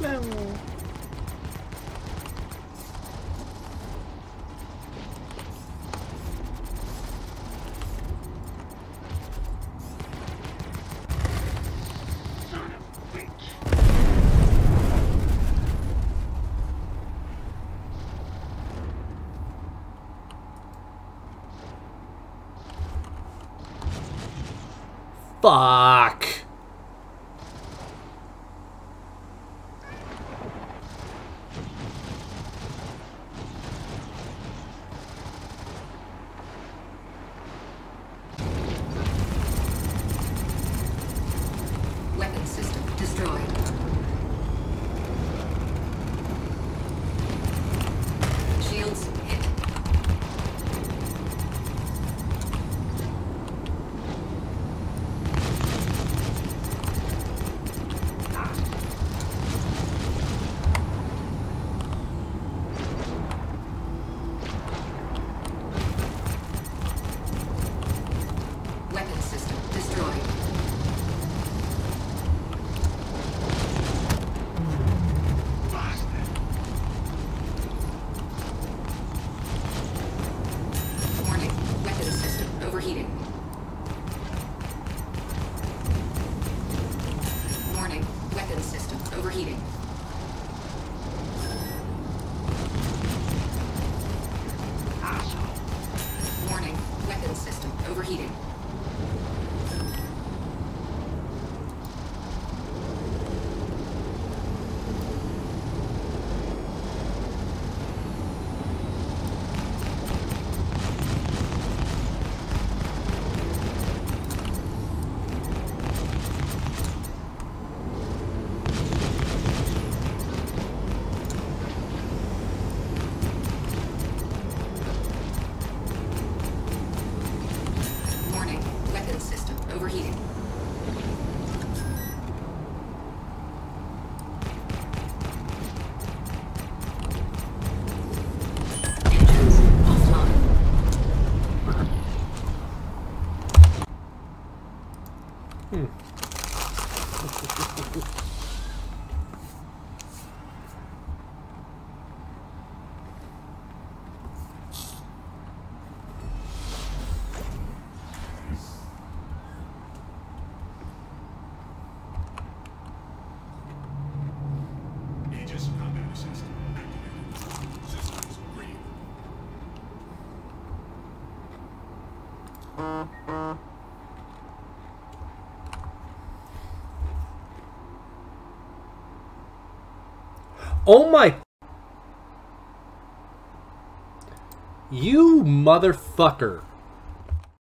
No. Fuck. System Oh my. You motherfucker.